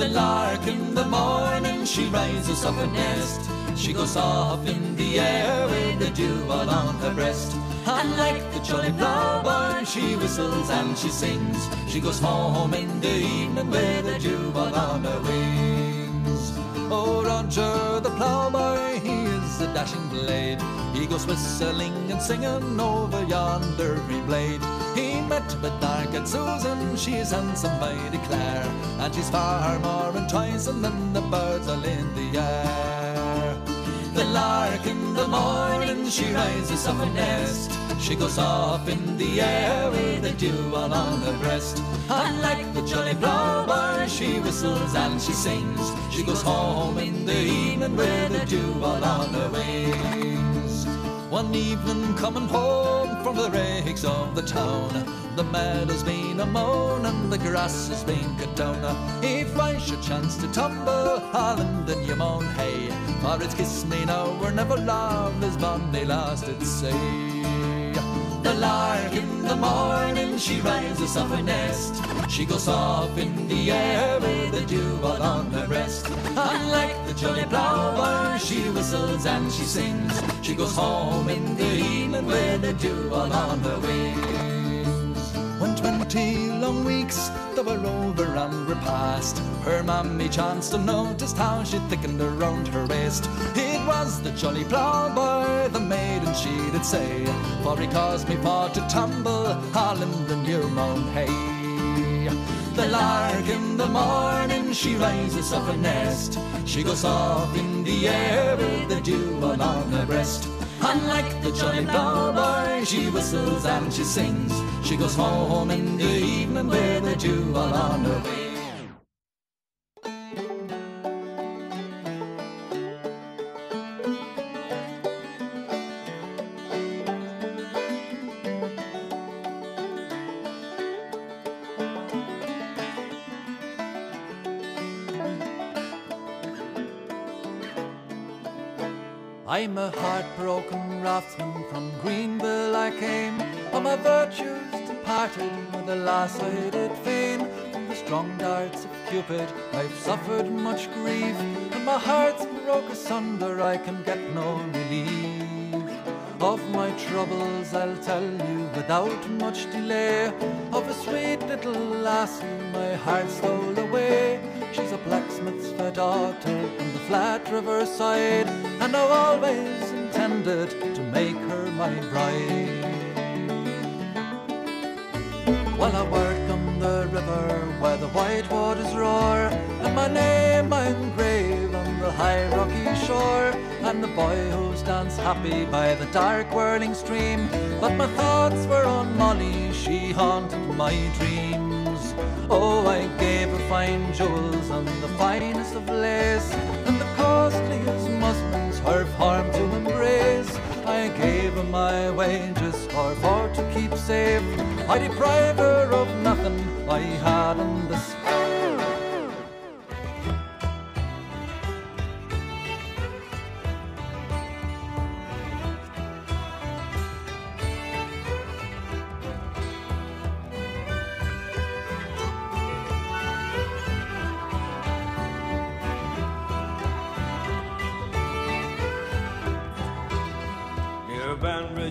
The lark in the morning, she rises up her nest. She goes off in the air with the dew all on her breast. And like the jolly ploughboy, she whistles and she sings. She goes home in the evening with the dew all on her wings. Oh, Roger the ploughboy, he is a dashing blade. He goes whistling and singing over yonder green blade. He met with dark and Susan, she's handsome, I declare, and she's far more enticing than the birds all in the air. The lark in the morning, she rises up her nest. She goes off in the air with the dew all on her breast. And like the jolly ploughboy, she whistles and she sings. She goes home in the evening with the dew all on her wings. One evening coming home from the rakes of the town, the meadow's been a moan and the grass has been cut down. If I should chance to tumble, Holland and you moan hey, for it's kiss me now or never love as bonny last it say. The lark in the morning, she rises off her nest. She goes off in the air with the dewball on her breast. And like the jolly ploughboy, she whistles and she sings. She goes home in the evening with the dewball on her wings. Twenty long weeks that were over and were past, her mammy chanced to notice how she thickened around her waist. It was the jolly ploughboy, the maiden she did say, for he caused me for to tumble, Holland the new mown hay. The lark in the morning, she rises off her nest. She goes off in the air with the dew all on her breast. Unlike the jolly ploughboy, she whistles and she sings. She goes home in the evening with dew all on her wings. I'm a heartbroken raftsman from Greenville I came All my virtues departed with the did fain From the strong darts of Cupid I've suffered much grief. And my heart's broke asunder I can get no relief. Of my troubles I'll tell you without much delay. Of a sweet little lassie my heart stole away. She's a blacksmith's fair daughter on the flat river side And I've always intended to make her my bride While I work on the river where the white waters roar And my name I engrave on the high rocky shore And the boy who stands happy by the dark whirling stream. But my thoughts were on Molly, she haunted my dreams. Oh, I gave her fine jewels and the finest of lace And the costliest muslins her form to embrace. I gave her my wages for, for to keep safe I deprived her of nothing. I had on this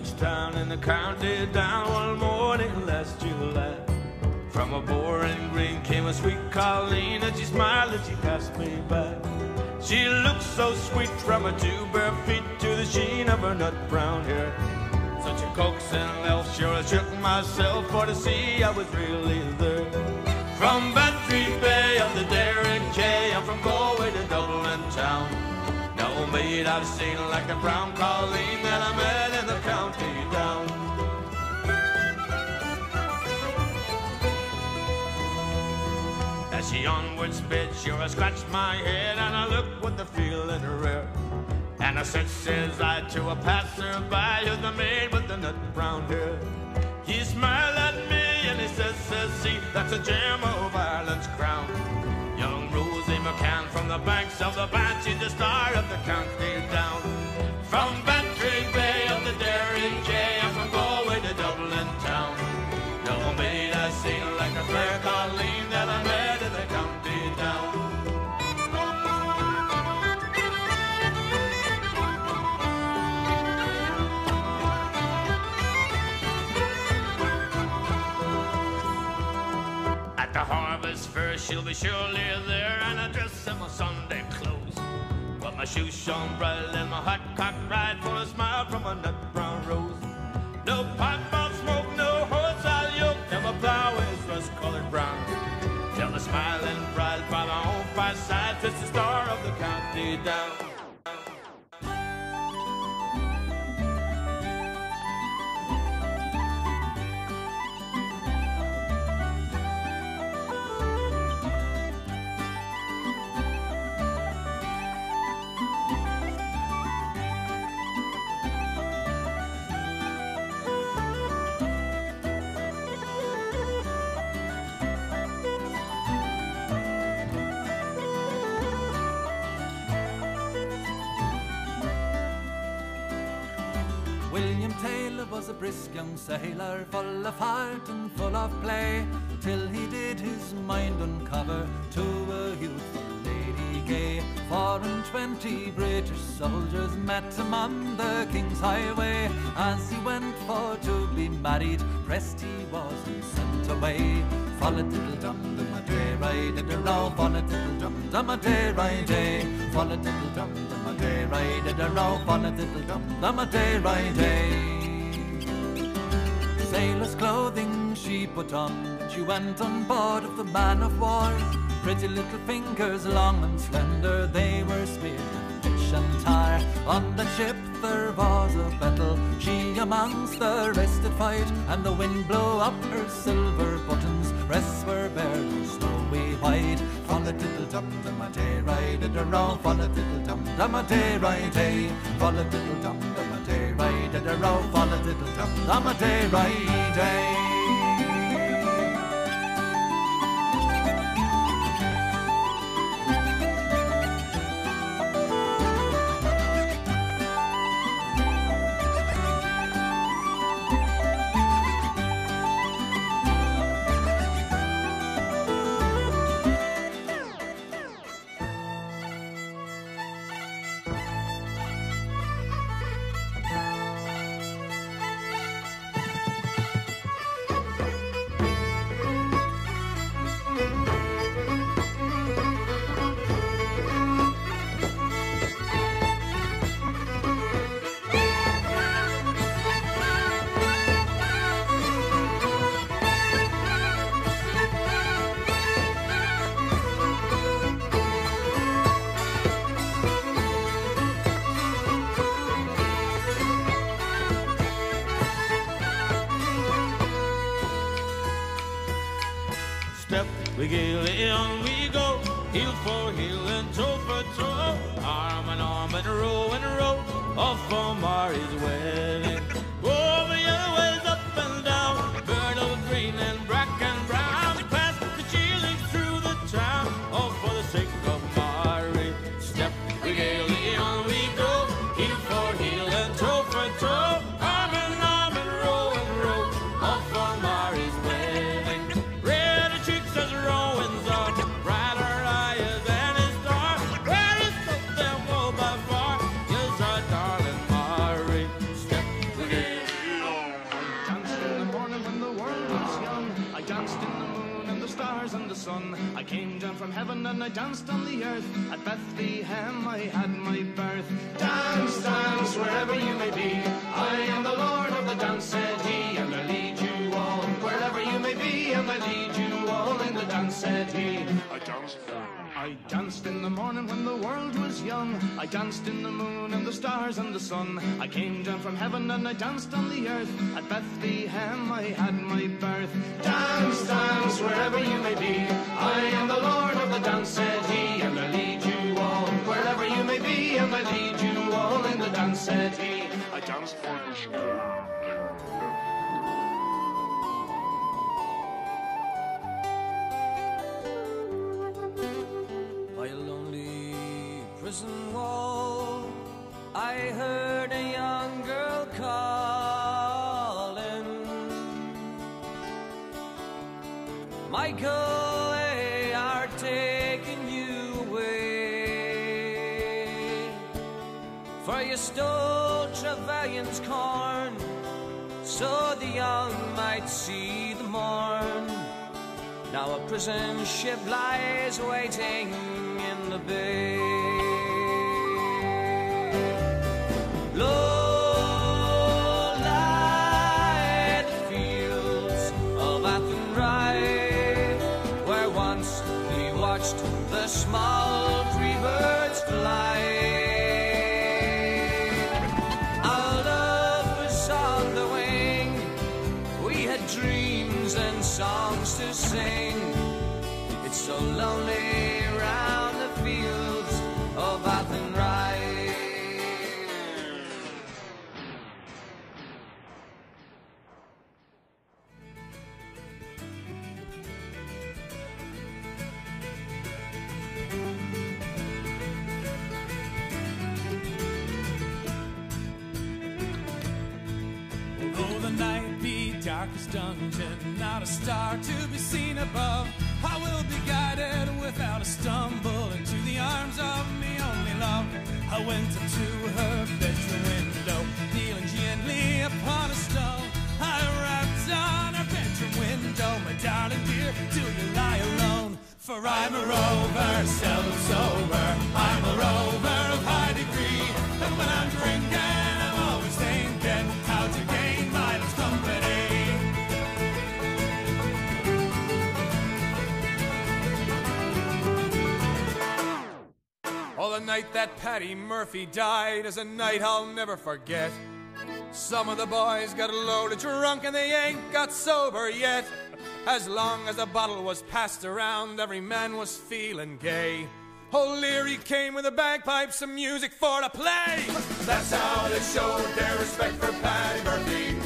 Banbridge town in the county down one morning last July. From a boreen green came a sweet Colleen and she smiled as she passed me by. She looked so sweet from her two bare feet to the sheen of her nut brown hair. Such a coaxing elf, sure I shook myself for to see I was really there. From Bantry Bay up the Derry Quay, I'm from Galway to Dublin town. No maid I've seen like the brown Colleen that I met Onward sped, sure I scratched my head and I looked with the feeling rare. And I said, says I to a passerby, who's the maid with the nut brown hair. He smiled at me and he says, says he, that's a gem of Ireland's crown. Young Rosie McCann from the banks of the Banshee, the star of the county down. Be surely there, and I dress in my Sunday clothes. But my shoes shone bright and my hot cock right for a smile from a nut brown rose. No pipe of smoke, no horse I'll yoke, and my plow is rust colored brown. Till the smiling bride by my own fireside, twist the star of the county down. Brisk young sailor, full of heart and full of play, till he did his mind uncover to a youthful lady gay. Four and twenty British soldiers met him on the King's Highway, as he went for to be married, pressed he was and sent away. Follow diddle dum dum a day ride a row, follow diddle dum dum a day ride day, follow diddle dum dum a day ride a row, follow diddle a day ride day sailor's clothing she put on when she went on board of the man of war. Pretty little fingers, long and slender, they were smeared with pitch and tar. On the ship there was a battle, she amongst the rest did fight, and the wind blew up her silver buttons, breasts were bare and snowy white. Follow diddle dum dum a day, ride it around, follow diddle dum dum a day, ride day, follow diddle dum dum a day, ride it around, follow diddle dum dum a day, We Wiggly on we go, heel for heel and toe for toe, arm in arm and row and row, off from our is way. Ride Bethlehem I danced in the morning when the world was young. I danced in the moon and the stars and the sun. I came down from heaven and I danced on the earth. At Bethlehem I had my birth. Dance, dance, wherever you may be. I am the Lord of the dance, said he, and I lead you all. Wherever you may be, and I lead you all in the dance, said he. I danced for you. I heard a young girl calling. Michael, they are taking you away. For you stole Trevelyan's corn, so the young might see the morn. Now a prison ship lies waiting in the bay. To sing. It's so lonely round I went to her bedroom window, kneeling gently upon a stone. I rapped on her bedroom window, my darling dear, do you lie alone? For I'm a rover, seldom sober. I'm a rover of high degree, and when I'm drinking, night that Paddy Murphy died is a night I'll never forget. Some of the boys got loaded drunk and they ain't got sober yet. As long as the bottle was passed around, every man was feeling gay. O'Leary came with the bagpipes some music for to play. That's how they showed their respect for Paddy Murphy.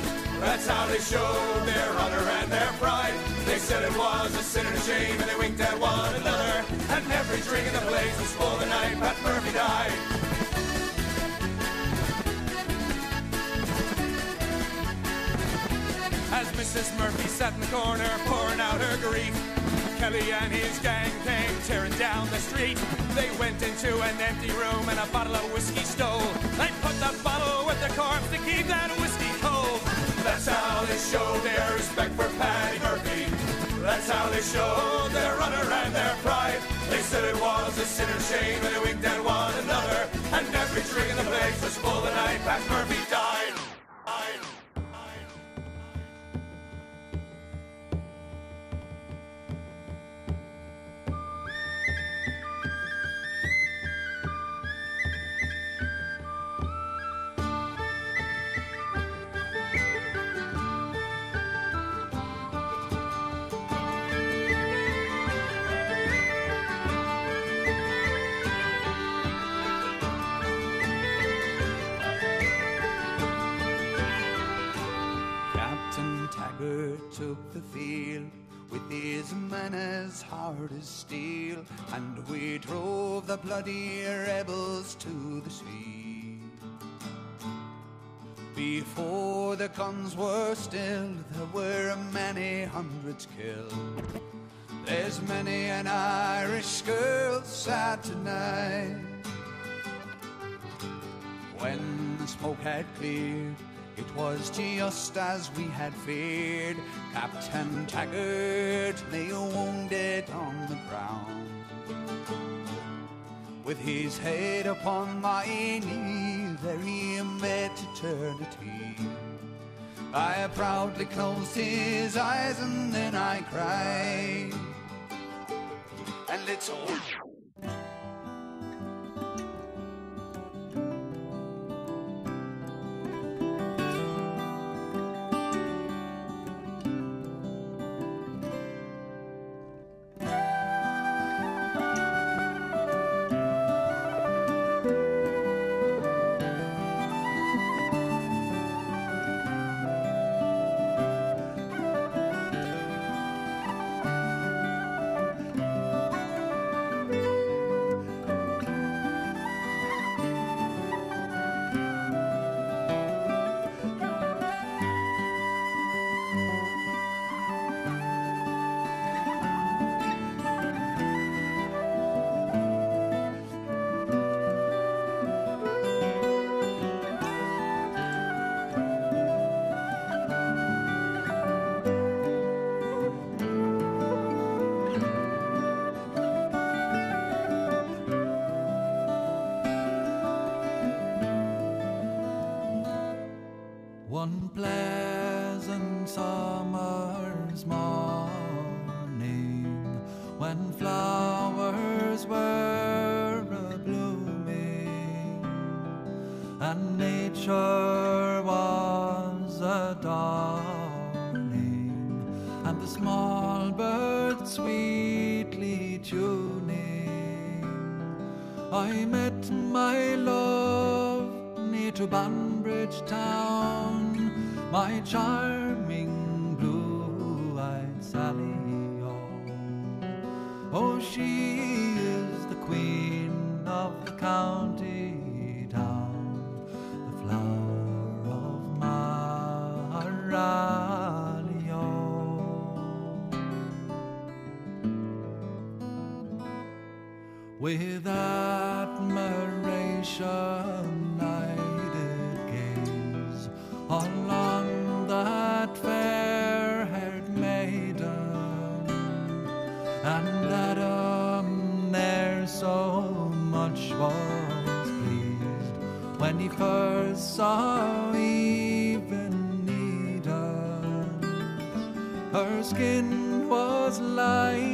That's how they showed their honor and their pride. They said it was a sin and a shame, and they winked at one another. And every drink in the place was full the night Pat Murphy died. As Mrs. Murphy sat in the corner pouring out her grief, Kelly and his gang came tearing down the street. They went into an empty room and a bottle of whiskey stole. Was a sin and shame, and they winked at one another. And every drink in the place was full the night Pat Murphy died. With his as hard as steel, and we drove the bloody rebels to the sea. Before the guns were still, there were many hundreds killed. There's many an Irish girl sad tonight. When the smoke had cleared, it was just as we had feared. Captain Taggart lay wounded on the ground. With his head upon my knee, there he met eternity. I proudly closed his eyes and then I cried. And it's all. My love near to Banbridge town, my charming blue-eyed Sally. Oh, she is the queen of the county town, the flower of Magherally. With admiration I gaze along that fair-haired maiden, and Adam ne'er so much was pleased when he first saw Eve in Eden. Her skin was like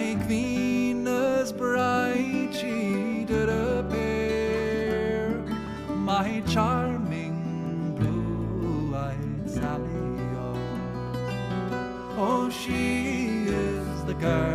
Like Venus bright she did appear, my charming blue-eyed Sally. Oh, oh, she is the girl